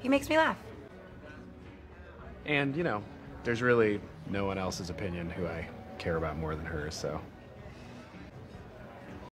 He makes me laugh. And, you know, there's really no one else's opinion who I care about more than hers, so